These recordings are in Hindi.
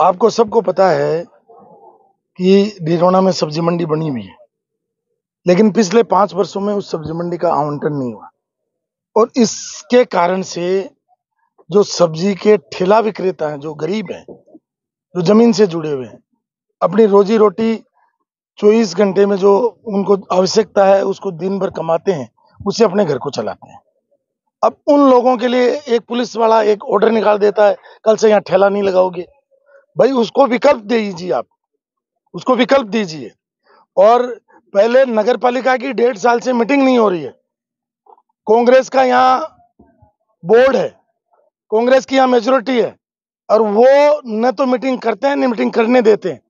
आपको सबको पता है कि डिरोना में सब्ज़ी मंडी बनी हुई है। लेकिन पिछले पाँच वर्षों में उस सब्ज़ी मंडी का आवंटन नहीं हुआ। और इसके कारण से जो सब्ज़ी के ठेला विक्रेता हैं, जो गरीब हैं, जो ज़मीन से जुड़े हुए हैं, अपनी रोजी रोटी चौबीस घंटे में जो उनको आवश्यकता है, उसको दिन भर कमाते हैं, उसे अपने घर को चलाते हैं। अब उन लोगों के लिए एक पुलिस वाला एक ऑर्डर निकाल देता है, कल से यहाँ ठेला नहीं लगाओगे। भाई उसको विकल्प दीजिए आप। उसको विकल्प दीजिए। और पहले नगर पालिका की डेढ़ साल से मीटिंग नहीं हो रही है। कांग्रेस का यहाँ बोर्ड है। कांग्रेस की यहाँ मेजोरिटी है। और वो न तो मीटिंग करते हैं, न मीटिंग करने देते हैं।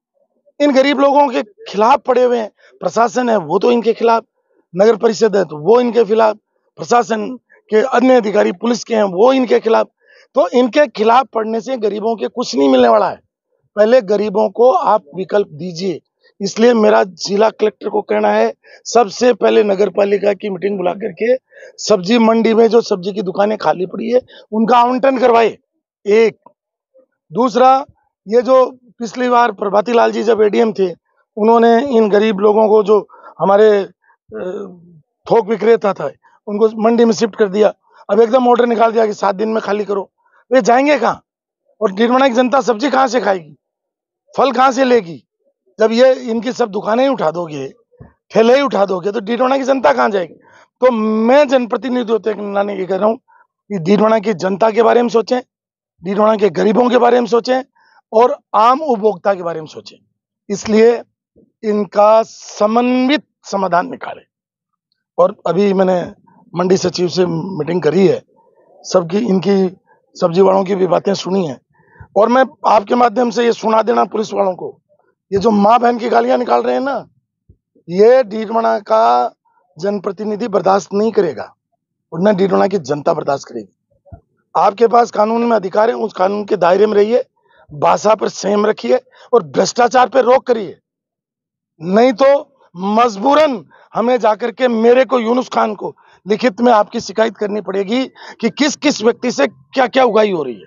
इन गरीब लोगों के खिलाफ पड़े हुए हैं। प्रशासन है, वो तो इनके खिलाफ। नगर परिषद है तो वो इनके खिलाफ। प्रशासन के अन्य अधिकारी, पुलिस के हैं, वो इनके खिलाफ। तो इनके खिलाफ पड़ने से गरीबों के कुछ नहीं मिलने वाला है। पहले गरीबों को आप विकल्प दीजिए। इसलिए मेरा जिला कलेक्टर को कहना है, सबसे पहले नगर पालिका की मीटिंग बुला करके सब्ज़ी मंडी में जो सब्ज़ी की दुकानें खाली पड़ी है, उनका आवंटन करवाए। एक। दूसरा, ये जो पिछली बार प्रभाती लाल जी जब एडीएम थे, उन्होंने इन गरीब लोगों को जो हमारे थोक विक्रेता था, उनको मंडी में शिफ्ट कर दिया। अब एकदम ऑर्डर निकाल दिया कि सात दिन में खाली करो। वे जाएँगे कहाँ? और निर्मणा की जनता सब्ज़ी कहाँ से खाएगी? फल कहाँ से लेगी? जब ये इनकी सब दुकानें ही उठा दोगे, ठेले ही उठा दोगे तो डीडोना की जनता कहाँ जाएगी? तो मैं जनप्रतिनिधि होते ये कह रहा हूँ कि डीडोना की जनता के बारे में सोचें डीडोना के गरीबों के बारे में सोचें और आम उपभोक्ता के बारे में सोचें। इसलिए इनका समन्वित समाधान निकाले। और अभी मैंने मंडी सचिव से मीटिंग करी है, सबकी, इनकी सब्ज़ी वालों की भी बातें सुनी है। और मैं आपके माध्यम से ये सुना देना पुलिस वालों को, ये जो माँ बहन की गालियाँ निकाल रहे हैं ना, ये डीडमणा का जनप्रतिनिधि बर्दाश्त नहीं करेगा, और न डीडमणा की जनता बर्दाश्त करेगी। आपके पास कानून में अधिकार है, उस कानून के दायरे में रहिए भाषा पर संयम रखिए, और भ्रष्टाचार पर रोक करिए। नहीं तो मजबूरन हमें जाकर के मेरे को, यूनुस खान को लिखित में आपकी शिकायत करनी पड़ेगी कि किस किस व्यक्ति से क्या क्या उगाई हो रही है।